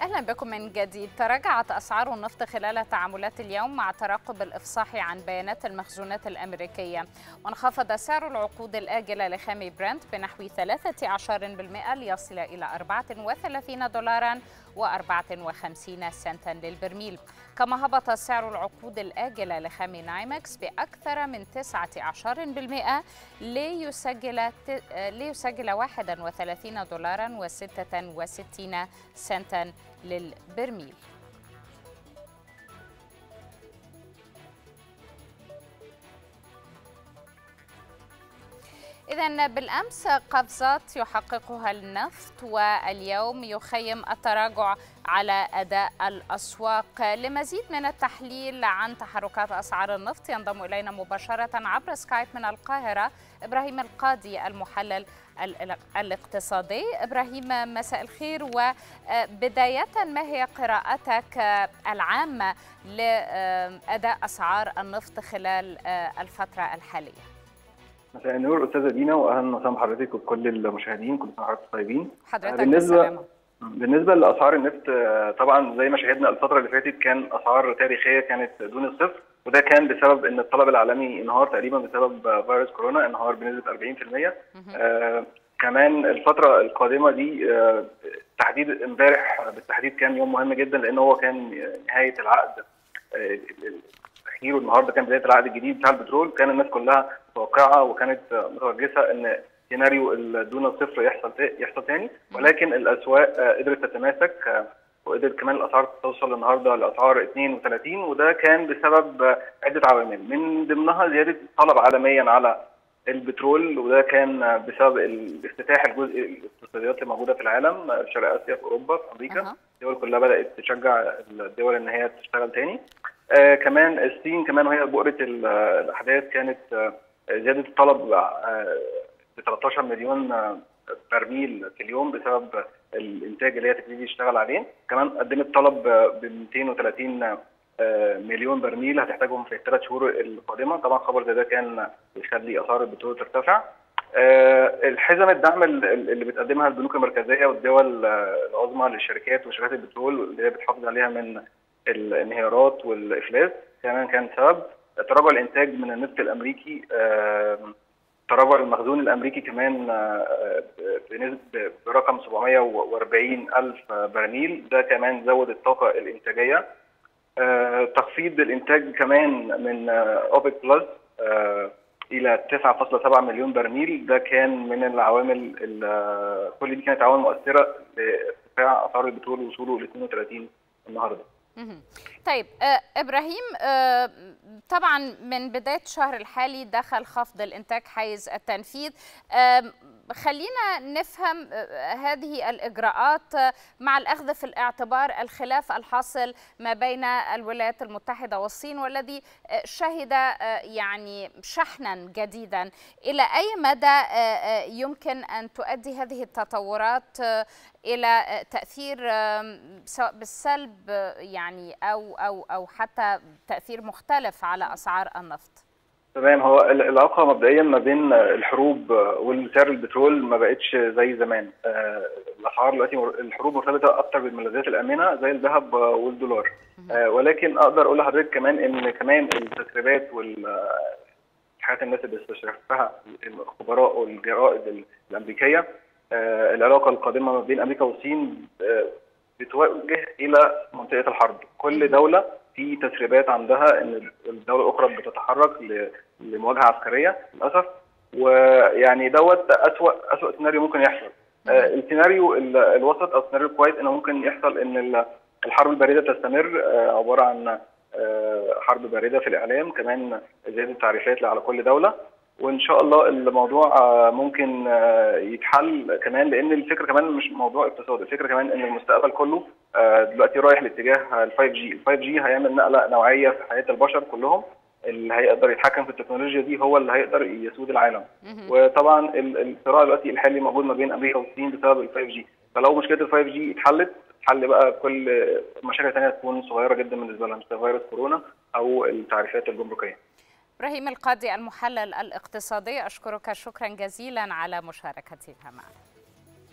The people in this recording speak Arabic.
أهلا بكم من جديد. تراجعت أسعار النفط خلال تعاملات اليوم مع ترقب الإفصاح عن بيانات المخزونات الأمريكية. وانخفض سعر العقود الآجلة لخام برنت بنحو 13% ليصل إلى 34 دولارا. و54 سنتا للبرميل. كما هبط سعر العقود الآجلة لخام نايمكس بأكثر من 19% ليسجل ليسجل 31 دولارا و66 سنتا للبرميل. إذا بالأمس قفزات يحققها النفط واليوم يخيم التراجع على أداء الأسواق. لمزيد من التحليل عن تحركات أسعار النفط ينضم إلينا مباشرة عبر سكايب من القاهرة إبراهيم القاضي المحلل الاقتصادي. إبراهيم مساء الخير. وبداية ما هي قراءتك العامة لأداء أسعار النفط خلال الفترة الحالية؟ مساء النور أستاذة دينا واهلا وسهلا بحضرتك وبكل المشاهدين كل سنة وحضرتك طيبين. حضرتك بالنسبة بالسلامة. بالنسبة لأسعار النفط طبعا زي ما شاهدنا الفترة اللي فاتت كان أسعار تاريخية كانت دون الصفر وده كان بسبب إن الطلب العالمي انهار تقريبا بسبب فيروس كورونا انهار بنسبة 40% آه كمان الفترة القادمة دي آه تحديد امبارح بالتحديد كان يوم مهم جدا لأن هو كان نهاية العقد. الأخير والنهاردة كان بداية العقد الجديد بتاع البترول كان الناس كلها متوقعة وكانت متوجسه إن سيناريو دون الصفر يحصل يحصل تاني. ولكن الأسواق قدرت تتماسك وقدرت كمان الأسعار توصل النهارده لأسعار 32 وده كان بسبب عدة عوامل. من ضمنها زيادة الطلب عالميا على البترول وده كان بسبب الافتتاح الجزء الاقتصاديات اللي موجودة في العالم في شرق آسيا في أوروبا في أمريكا. الدول كلها بدأت تشجع الدول إن هي تشتغل تاني. آه كمان الصين كمان وهي بؤرة الأحداث كانت آه زياده الطلب آه ب 13 مليون برميل في اليوم بسبب الإنتاج اللي هي تبتدي تشتغل عليه. كمان قدمت طلب ب 230 آه مليون برميل هتحتاجهم في الثلاث شهور القادمة. طبعا خبر زي ده كان بيخلي اسعار البترول ترتفع. الحزم الدعم اللي بتقدمها البنوك المركزية والدول العظمى للشركات وشركات البترول اللي هي بتحافظ عليها من الانهيارات والإفلاس. كمان كان سبب تراجع الإنتاج من النفط الأمريكي تراجع المخزون الأمريكي كمان بنسبه برقم 740 ألف برميل. ده كمان زود الطاقة الإنتاجية. تخفيض الإنتاج كمان من أوبك بلس إلى 9.7 مليون برميل. ده كان من العوامل كل دي كانت عوامل مؤثرة لارتفاع أسعار البترول وصوله ل 32 النهارده. طيب آه إبراهيم آه طبعا من بداية الشهر الحالي دخل خفض الإنتاج حيز التنفيذ. خلينا نفهم هذه الإجراءات مع الأخذ في الاعتبار الخلاف الحاصل ما بين الولايات المتحدة والصين والذي شهد يعني شحنا جديدا. إلى أي مدى يمكن أن تؤدي هذه التطورات إلى تأثير سواء بالسلب يعني أو أو أو حتى تأثير مختلف على أسعار النفط؟ تمام. هو العلاقه مبدئيا ما بين الحروب وسعر البترول ما بقتش زي زمان. الأسعار دلوقتي الحروب مرتبطة أكتر بالملاذات الآمنة زي الذهب والدولار. ولكن أقدر أقول لحضرتك كمان إن كمان التسريبات وال حاجات الناس اللي استشرفها الخبراء والجرائد الأمريكية العلاقة القادمة ما بين أمريكا والصين بتوجه إلى منطقة الحرب. كل دولة في تسريبات عندها إن الدولة الأخرى بتتحرك لمواجهة عسكرية للأسف. ويعني دوت اسوء اسوء سيناريو ممكن يحصل. آه السيناريو الوسط أو السيناريو الكويس إنه ممكن يحصل إن الحرب الباردة تستمر. آه عبارة عن آه حرب باردة في الإعلام كمان زيادة التعريفات على كل دولة. وإن شاء الله الموضوع ممكن يتحل كمان لأن الفكرة كمان مش موضوع اقتصادي الفكرة كمان إن المستقبل كله دلوقتي رايح لاتجاه ال 5 جي. ال 5 جي هيعمل نقلة نوعية في حياة البشر كلهم. اللي هيقدر يتحكم في التكنولوجيا دي هو اللي هيقدر يسود العالم. وطبعا الصراع دلوقتي الحالي موجود ما بين أمريكا والصين بسبب ال 5 G. فلو مشكلة ال 5 جي اتحلت حل بقى كل مشاكل ثانية تكون صغيرة جدا بالنسبة لها مثل فيروس كورونا أو التعريفات الجمركية. إبراهيم القاضي المحلل الاقتصادي أشكرك شكرا جزيلا على مشاركتك معنا.